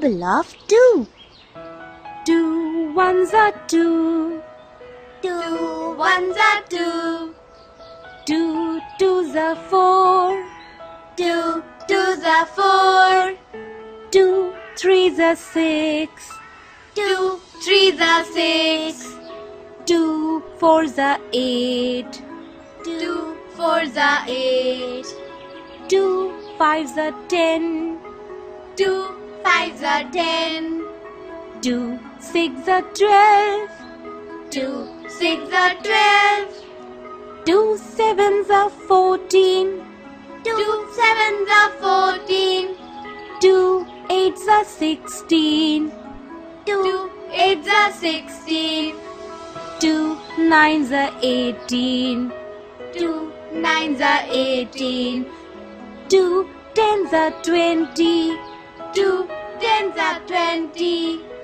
of two. Two ones are two. Two ones are two. Two twos are four. Two twos are four. Two threes are six. Two threes are six. Two fours are eight. Two fours are eight. Two fives are ten. Two fives are ten. Two six are twelve. Two six are twelve. Two sevens are fourteen. Two sevens are fourteen. Two eights are sixteen. Two eights are sixteen. Two nines are eighteen. Two nines are eighteen. Two tens are twenty. Two tens are twenty.